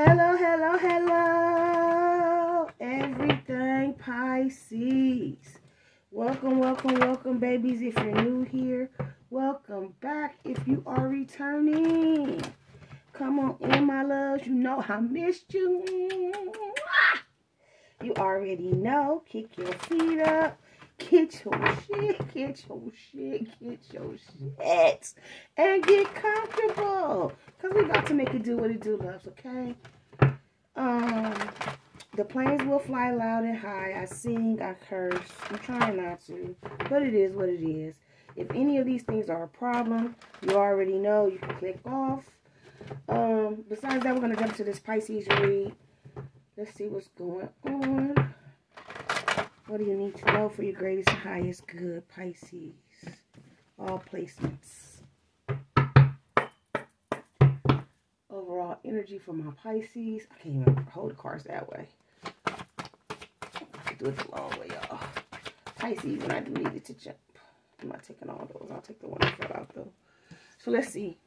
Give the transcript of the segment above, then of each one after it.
Hello, hello, hello, everything Pisces. Welcome, welcome, welcome, babies. If you're new here, welcome back. If you are returning, come on in, my loves. You know I missed you. You already know. Kick your feet up. Get your shit, get your shit, get your shit, and get comfortable. Because we got to make it do what it do, loves, okay? Um, the planes will fly loud and high. I sing, I curse. I'm trying not to, but it is what it is. If any of these things are a problem, you already know. You can click off. Um, besides that, we're going to jump to this Pisces read. Let's see what's going on. What do you need to know for your greatest and highest good, Pisces? All placements. Overall energy for my Pisces. I can't even hold the cards that way. I do it the long way, y'all. Pisces, and I do need it to jump. I'm not taking all those. I'll take the one I fell out, though. So, let's see.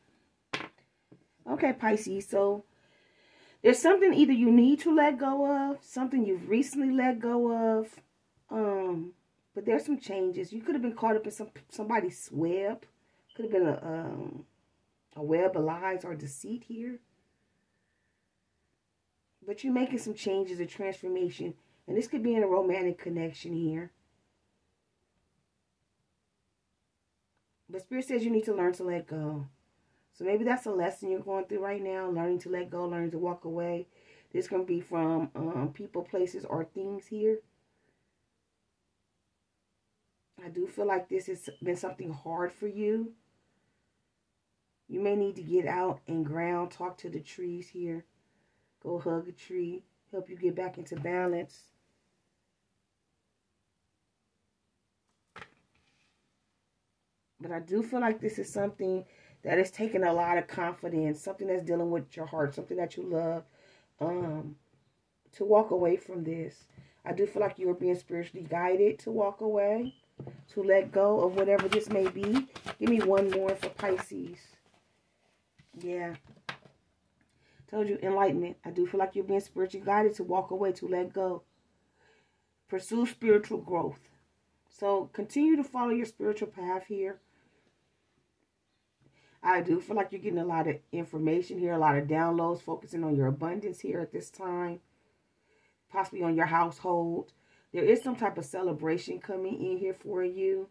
Okay, Pisces. So, there's something either you need to let go of, something you've recently let go of, um, but there's some changes. You could have been caught up in some somebody's web. Could have been a um a web of lies or deceit here. But you're making some changes, a transformation. And this could be in a romantic connection here. But Spirit says you need to learn to let go. So maybe that's a lesson you're going through right now. Learning to let go, learning to walk away. This can be from um, people, places, or things here. I do feel like this has been something hard for you. You may need to get out and ground, talk to the trees here. Go hug a tree, help you get back into balance. But I do feel like this is something that is taking a lot of confidence, something that's dealing with your heart, something that you love, um, to walk away from this. I do feel like you're being spiritually guided to walk away to let go of whatever this may be. Give me one more for Pisces. Yeah. Told you, enlightenment. I do feel like you're being spiritually guided to walk away, to let go. Pursue spiritual growth. So continue to follow your spiritual path here. I do feel like you're getting a lot of information here, a lot of downloads, focusing on your abundance here at this time. Possibly on your household. There is some type of celebration coming in here for you.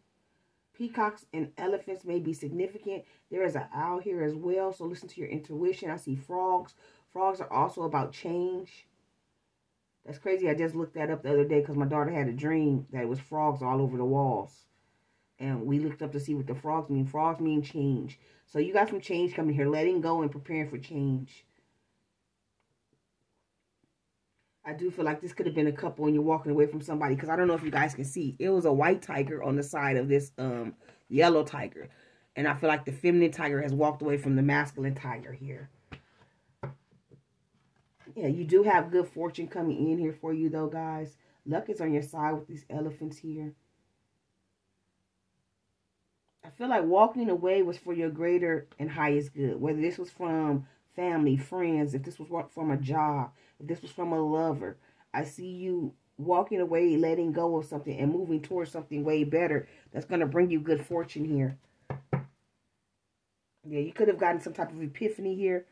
Peacocks and elephants may be significant. There is an owl here as well, so listen to your intuition. I see frogs. Frogs are also about change. That's crazy. I just looked that up the other day because my daughter had a dream that it was frogs all over the walls. And we looked up to see what the frogs mean. Frogs mean change. So you got some change coming here. Letting go and preparing for change. I do feel like this could have been a couple and you're walking away from somebody. Because I don't know if you guys can see. It was a white tiger on the side of this um, yellow tiger. And I feel like the feminine tiger has walked away from the masculine tiger here. Yeah, you do have good fortune coming in here for you though, guys. Luck is on your side with these elephants here. I feel like walking away was for your greater and highest good. Whether this was from family, friends, if this was from a job, if this was from a lover, I see you walking away, letting go of something and moving towards something way better that's going to bring you good fortune here. Yeah, you could have gotten some type of epiphany here.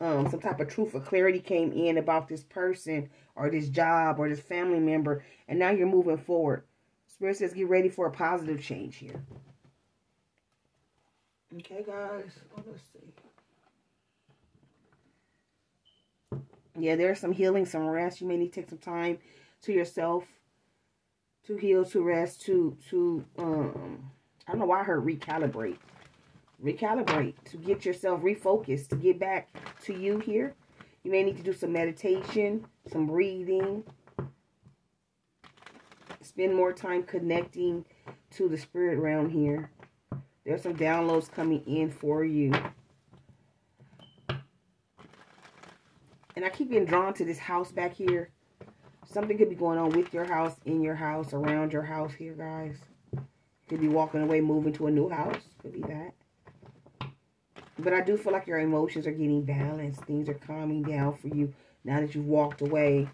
Um, some type of truth or clarity came in about this person or this job or this family member. And now you're moving forward. Spirit says get ready for a positive change here. Okay, guys. Let's see. Yeah, there's some healing, some rest. You may need to take some time to yourself to heal, to rest, to, to, um, I don't know why I heard recalibrate. Recalibrate, to get yourself refocused, to get back to you here. You may need to do some meditation, some breathing. Spend more time connecting to the spirit realm here. There's some downloads coming in for you. And I keep getting drawn to this house back here. Something could be going on with your house, in your house, around your house here, guys. Could be walking away, moving to a new house. Could be that. But I do feel like your emotions are getting balanced. Things are calming down for you now that you've walked away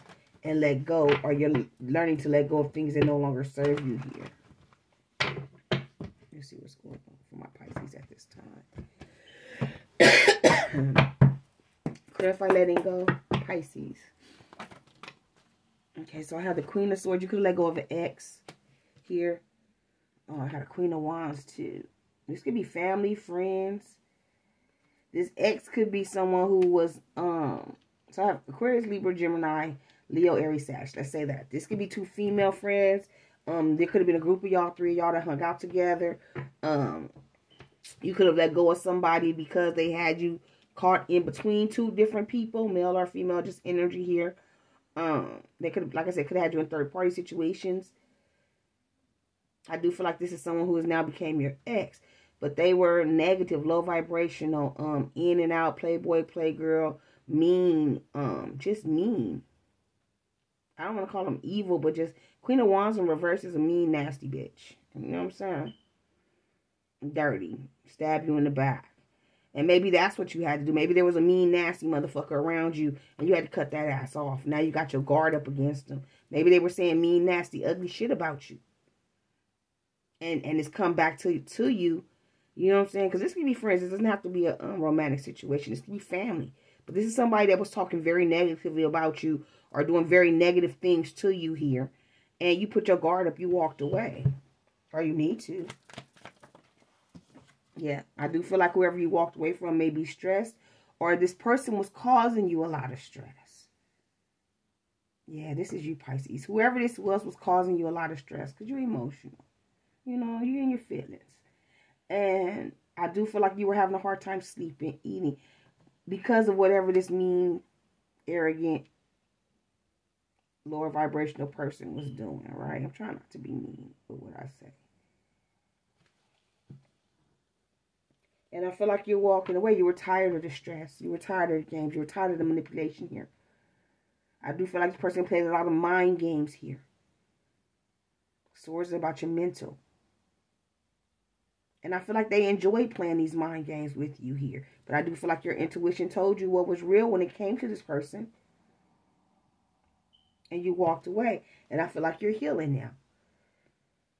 and let go, or you're learning to let go of things that no longer serve you here. Let's see what's going on for my Pisces at this time. Clarify letting go, Pisces. Okay, so I have the Queen of Swords. You could let go of an ex here. Oh, I had a Queen of Wands too. This could be family, friends. This ex could be someone who was, um, so I have Aquarius, Libra, Gemini, Leo, Aries, Sag. Let's say that. This could be two female friends. Um, there could have been a group of y'all, three y'all that hung out together. Um, you could have let go of somebody because they had you caught in between two different people, male or female, just energy here. Um, they could, like I said, could have had you in third party situations. I do feel like this is someone who has now became your ex, but they were negative, low vibrational, um, in and out, playboy, playgirl, mean, um, just mean. I don't want to call them evil, but just Queen of Wands in reverse is a mean, nasty bitch. You know what I'm saying? Dirty. Stab you in the back. And maybe that's what you had to do. Maybe there was a mean, nasty motherfucker around you and you had to cut that ass off. Now you got your guard up against them. Maybe they were saying mean, nasty, ugly shit about you. And and it's come back to, to you. You know what I'm saying? Because this can be friends. It doesn't have to be a romantic situation. This can be family. But this is somebody that was talking very negatively about you or doing very negative things to you here. And you put your guard up. You walked away. Or you need to. Yeah, I do feel like whoever you walked away from may be stressed or this person was causing you a lot of stress. Yeah, this is you, Pisces. Whoever this was was causing you a lot of stress because you're emotional. You know, you're in your feelings. And I do feel like you were having a hard time sleeping, eating because of whatever this mean, arrogant, lower vibrational person was doing, right? I'm trying not to be mean with what I say. And I feel like you're walking away. You were tired of the stress. You were tired of the games. You were tired of the manipulation here. I do feel like this person played a lot of mind games here. Swords about your mental. And I feel like they enjoyed playing these mind games with you here. But I do feel like your intuition told you what was real when it came to this person. And you walked away. And I feel like you're healing now.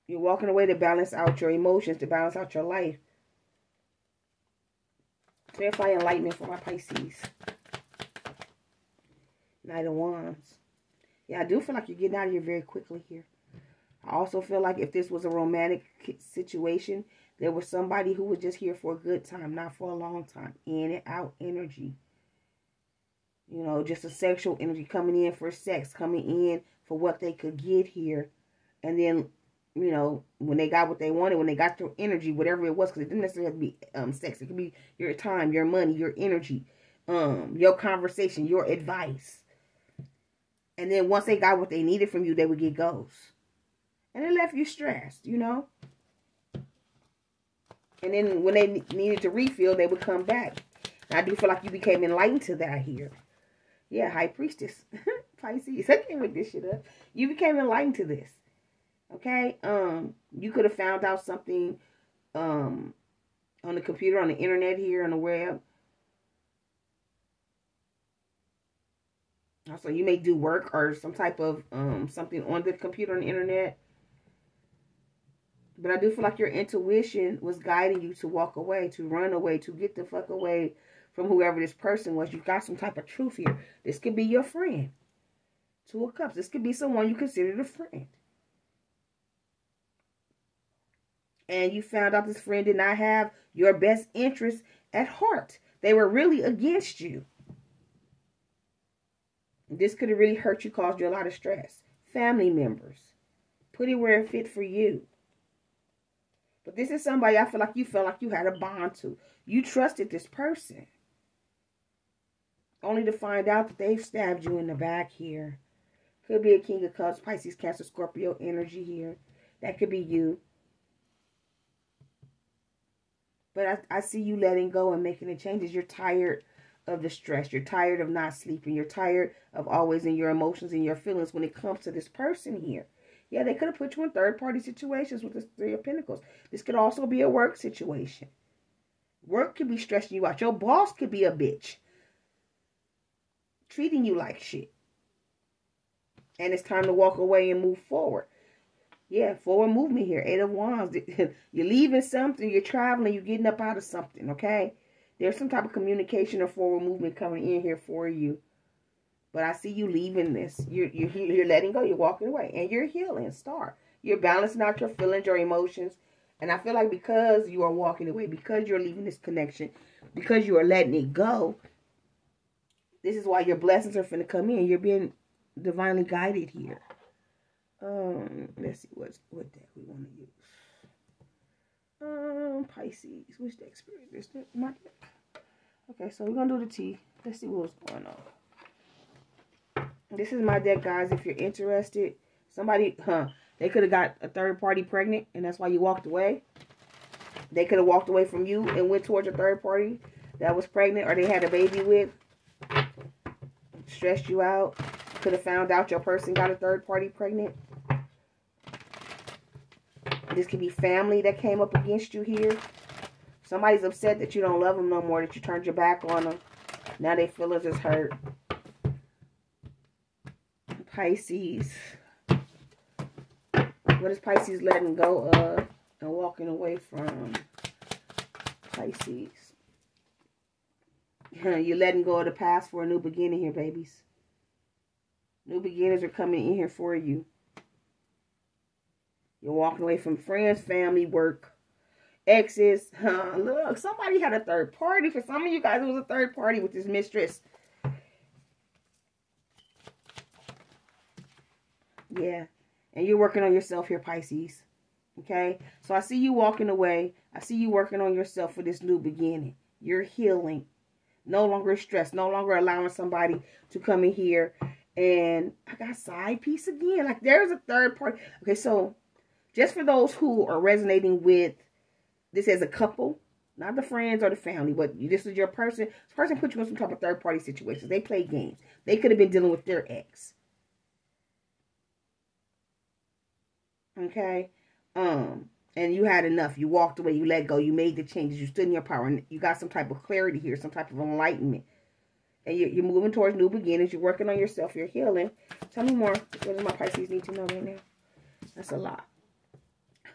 You're walking away to balance out your emotions, to balance out your life. Clarify enlightenment for my Pisces. Knight of Wands. Yeah, I do feel like you're getting out of here very quickly here. I also feel like if this was a romantic situation, there was somebody who was just here for a good time, not for a long time. In and out energy. You know, just a sexual energy coming in for sex, coming in for what they could get here. And then you know, when they got what they wanted, when they got their energy, whatever it was, because it didn't necessarily have to be um, sex. It could be your time, your money, your energy, um, your conversation, your advice. And then once they got what they needed from you, they would get ghosts. And it left you stressed, you know. And then when they needed to refill, they would come back. And I do feel like you became enlightened to that here. Yeah, High Priestess. Pisces. I can't make this shit up. You became enlightened to this. Okay? Um, you could have found out something um on the computer, on the internet here, on the web. Also, you may do work or some type of um something on the computer on the internet. But I do feel like your intuition was guiding you to walk away, to run away, to get the fuck away from whoever this person was. You got some type of truth here. This could be your friend. Two of Cups. This could be someone you considered a friend. And you found out this friend did not have your best interest at heart. They were really against you. This could have really hurt you, caused you a lot of stress. Family members. Put it where it fit for you. But this is somebody I feel like you felt like you had a bond to. You trusted this person. Only to find out that they've stabbed you in the back here. Could be a King of Cups, Pisces, Cancer, Scorpio energy here. That could be you. But I, I see you letting go and making the changes. You're tired of the stress. You're tired of not sleeping. You're tired of always in your emotions and your feelings when it comes to this person here. Yeah, they could have put you in third party situations with the Three of Pentacles. This could also be a work situation. Work could be stressing you out. Your boss could be a bitch. Treating you like shit. And it's time to walk away and move forward. Yeah, forward movement here. Eight of Wands. You're leaving something. You're traveling. You're getting up out of something, okay? There's some type of communication or forward movement coming in here for you. But I see you leaving this. You're, you're, you're letting go. You're walking away. And you're healing. Start. You're balancing out your feelings, your emotions. And I feel like because you are walking away, because you're leaving this connection, because you are letting it go, this is why your blessings are finna come in. You're being divinely guided here. Um, let's see what's what deck we want to use. Um, Pisces. Which deck spirit? Deck, my deck. Okay, so we're gonna do the T. Let's see what's going on. This is my deck, guys. If you're interested, somebody, huh? They could have got a third party pregnant, and that's why you walked away. They could have walked away from you and went towards a third party that was pregnant, or they had a baby with. Stressed you out. Could have found out your person got a third party pregnant. This could be family that came up against you here. Somebody's upset that you don't love them no more, that you turned your back on them. Now they feel as it's hurt. Pisces. What is Pisces letting go of and walking away from? Pisces. You're letting go of the past for a new beginning here, babies. New beginnings are coming in here for you. You're walking away from friends, family, work, exes. Huh? Look, somebody had a third party. For some of you guys, it was a third party with this mistress. Yeah. And you're working on yourself here, Pisces. Okay? So I see you walking away. I see you working on yourself for this new beginning. You're healing. No longer stressed. No longer allowing somebody to come in here and I got side piece again. Like there's a third party. Okay, so just for those who are resonating with this as a couple, not the friends or the family, but this is your person. This person put you in some type of third party situations. They play games. They could have been dealing with their ex. Okay, um, and you had enough. You walked away. You let go. You made the changes. You stood in your power, and you got some type of clarity here, some type of enlightenment and you're, moving towards new beginnings. You're working on yourself. You're healing. Tell me more. What does my Pisces need to know right now? That's a lot.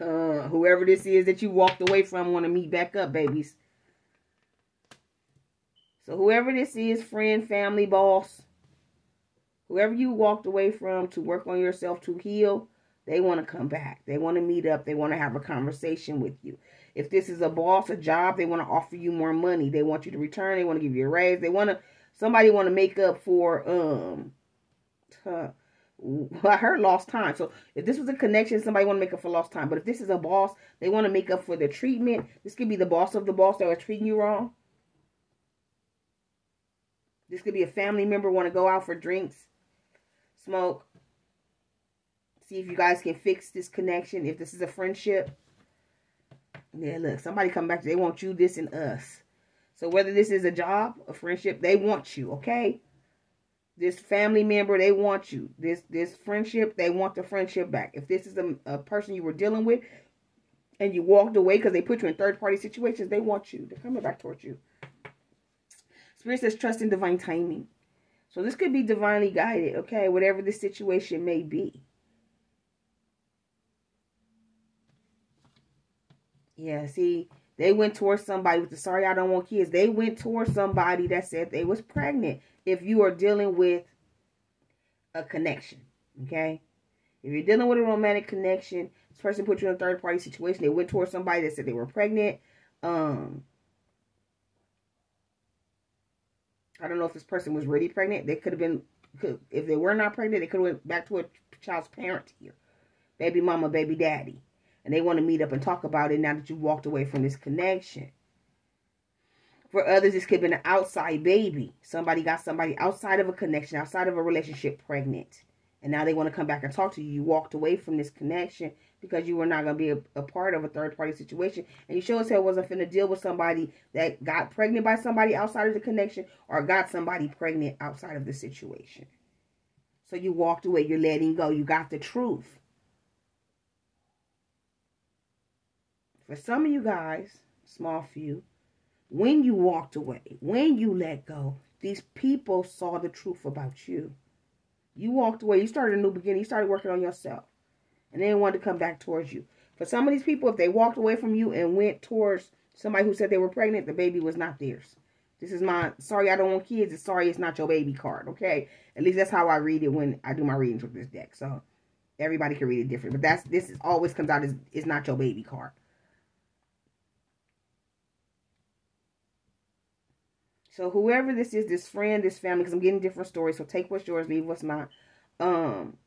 Uh, whoever this is that you walked away from want to meet back up, babies. So whoever this is, friend, family, boss, whoever you walked away from to work on yourself, to heal, they want to come back. They want to meet up. They want to have a conversation with you. If this is a boss, a job, they want to offer you more money. They want you to return. They want to give you a raise. They want to Somebody want to make up for um I heard lost time. So if this was a connection, somebody want to make up for lost time. But if this is a boss, they want to make up for the treatment. This could be the boss of the boss that was treating you wrong. This could be a family member want to go out for drinks, smoke. See if you guys can fix this connection. If this is a friendship. Yeah, look, somebody come back. They want you, this, and us. So whether this is a job, a friendship, they want you, okay? This family member, they want you. This this friendship, they want the friendship back. If this is a, a person you were dealing with and you walked away because they put you in third-party situations, they want you. They're coming back towards you. Spirit says trust in divine timing. So this could be divinely guided, okay? Whatever the situation may be. Yeah, see, they went towards somebody with the sorry I don't want kids. They went towards somebody that said they was pregnant. If you are dealing with a connection, okay? If you're dealing with a romantic connection, this person put you in a third party situation. They went towards somebody that said they were pregnant. Um, I don't know if this person was really pregnant. They could have been, could, if they were not pregnant, they could have went back to a child's parent here. Baby mama, baby daddy and they want to meet up and talk about it now that you walked away from this connection. For others, this could been an outside baby. Somebody got somebody outside of a connection, outside of a relationship pregnant. And now they want to come back and talk to you. You walked away from this connection because you were not going to be a, a, part of a third party situation. And you sure as hell wasn't finna deal with somebody that got pregnant by somebody outside of the connection or got somebody pregnant outside of the situation. So you walked away. You're letting go. You got the truth. For some of you guys, small few, when you walked away, when you let go, these people saw the truth about you. You walked away, you started a new beginning, you started working on yourself. And they wanted to come back towards you. For some of these people, if they walked away from you and went towards somebody who said they were pregnant, the baby was not theirs. This is my sorry I don't want kids. It's sorry it's not your baby card. Okay, at least that's how I read it when I do my readings with this deck. So everybody can read it different, but that's this is always comes out as it's not your baby card. So whoever this is, this friend, this family, because I'm getting different stories. So take what's yours, leave what's not. Um,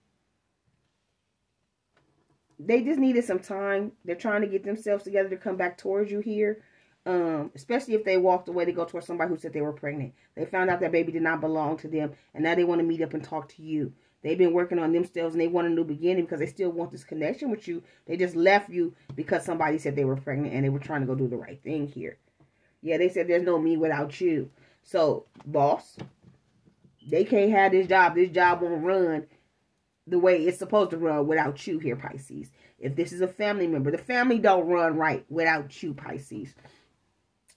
they just needed some time. They're trying to get themselves together to come back towards you here. Um, especially if they walked away to go towards somebody who said they were pregnant. They found out that baby did not belong to them, and now they want to meet up and talk to you. They've been working on themselves and they want a new beginning because they still want this connection with you. They just left you because somebody said they were pregnant and they were trying to go do the right thing here. Yeah, they said there's no me without you. So, boss, they can't have this job. This job won't run the way it's supposed to run without you here, Pisces. If this is a family member, the family don't run right without you, Pisces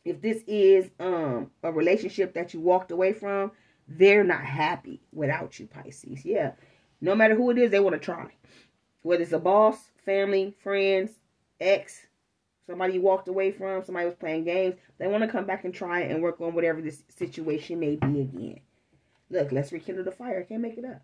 if this is um a relationship that you walked away from, they're not happy without you, Pisces. Yeah. No matter who it is, they want to try. Whether it's a boss, family, friends, ex, somebody walked away from, somebody was playing games, they want to come back and try and work on whatever this situation may be again. Look, let's rekindle the fire. I can't make it up.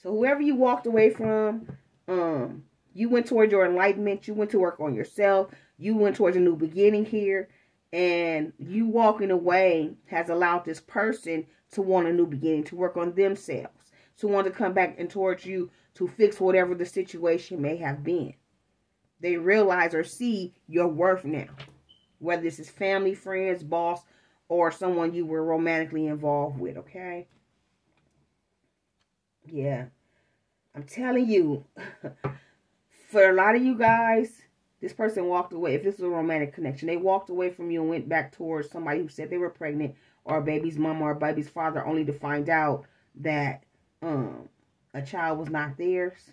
So whoever you walked away from, um, you went towards your enlightenment. You went to work on yourself. You went towards a new beginning here. And you walking away has allowed this person to want a new beginning, to work on themselves, to want to come back and towards you to fix whatever the situation may have been. They realize or see your worth now. Whether this is family, friends, boss, or someone you were romantically involved with, okay? Yeah. I'm telling you, for a lot of you guys, this person walked away. If this is a romantic connection, they walked away from you and went back towards somebody who said they were pregnant or a baby's mom or a baby's father only to find out that um a child was not theirs.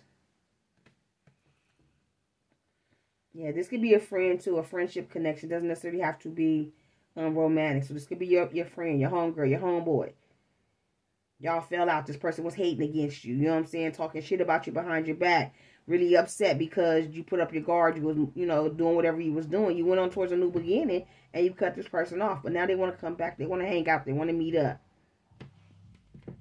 Yeah, this could be a friend too, a friendship connection. Doesn't necessarily have to be um, romantic. So this could be your, your friend, your homegirl, your homeboy. Y'all fell out. This person was hating against you. You know what I'm saying? Talking shit about you behind your back really upset because you put up your guard, you was, you know, doing whatever you was doing. You went on towards a new beginning and you cut this person off. But now they want to come back. They want to hang out. They want to meet up.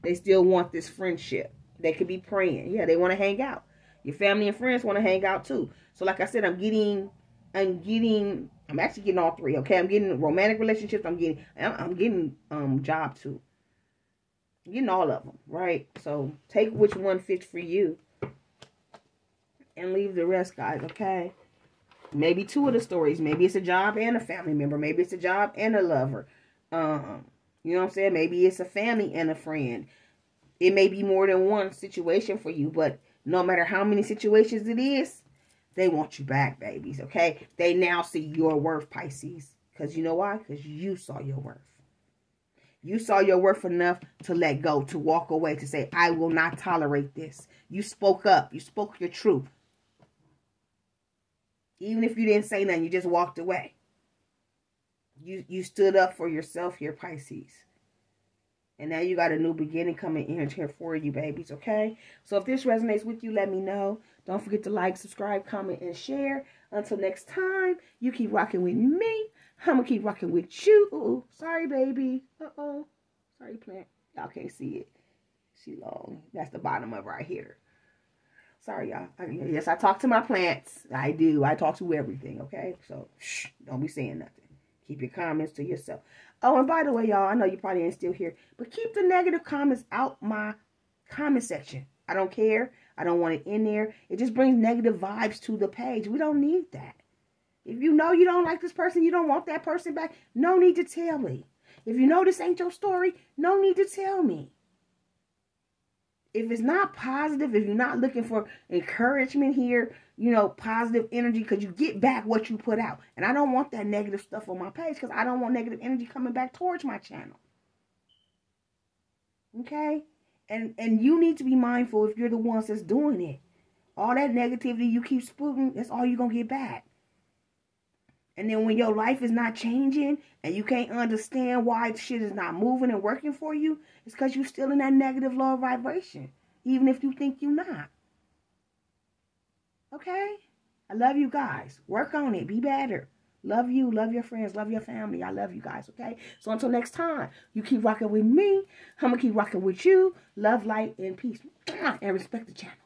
They still want this friendship. They could be praying. Yeah, they want to hang out. Your family and friends want to hang out too. So like I said, I'm getting, I'm getting, I'm actually getting all three. Okay, I'm getting romantic relationships. I'm getting, I'm, I'm getting um job too. I'm getting all of them, right? So take which one fits for you and leave the rest, guys, okay? Maybe two of the stories. Maybe it's a job and a family member. Maybe it's a job and a lover. Um, you know what I'm saying? Maybe it's a family and a friend. It may be more than one situation for you, but no matter how many situations it is, they want you back, babies, okay? They now see your worth, Pisces. Because you know why? Because you saw your worth. You saw your worth enough to let go, to walk away, to say, I will not tolerate this. You spoke up. You spoke your truth. Even if you didn't say nothing, you just walked away. You you stood up for yourself here, Pisces. And now you got a new beginning coming in here for you, babies, okay? So if this resonates with you, let me know. Don't forget to like, subscribe, comment, and share. Until next time, you keep rocking with me. I'm going to keep rocking with you. Ooh, sorry, baby. Uh-oh. Sorry, plant. Y'all can't see it. She long. That's the bottom of right here. Sorry, y'all. yes, I talk to my plants. I do. I talk to everything, okay? So, shh, don't be saying nothing. Keep your comments to yourself. Oh, and by the way, y'all, I know you probably ain't still here, but keep the negative comments out my comment section. I don't care. I don't want it in there. It just brings negative vibes to the page. We don't need that. If you know you don't like this person, you don't want that person back, no need to tell me. If you know this ain't your story, no need to tell me if it's not positive, if you're not looking for encouragement here, you know, positive energy, because you get back what you put out. And I don't want that negative stuff on my page because I don't want negative energy coming back towards my channel. Okay? And and you need to be mindful if you're the ones that's doing it. All that negativity you keep spooking, that's all you're going to get back. And then when your life is not changing and you can't understand why shit is not moving and working for you, it's because you're still in that negative low vibration, even if you think you're not. Okay? I love you guys. Work on it. Be better. Love you. Love your friends. Love your family. I love you guys. Okay? So until next time, you keep rocking with me. I'm going to keep rocking with you. Love, light, and peace. And respect the channel.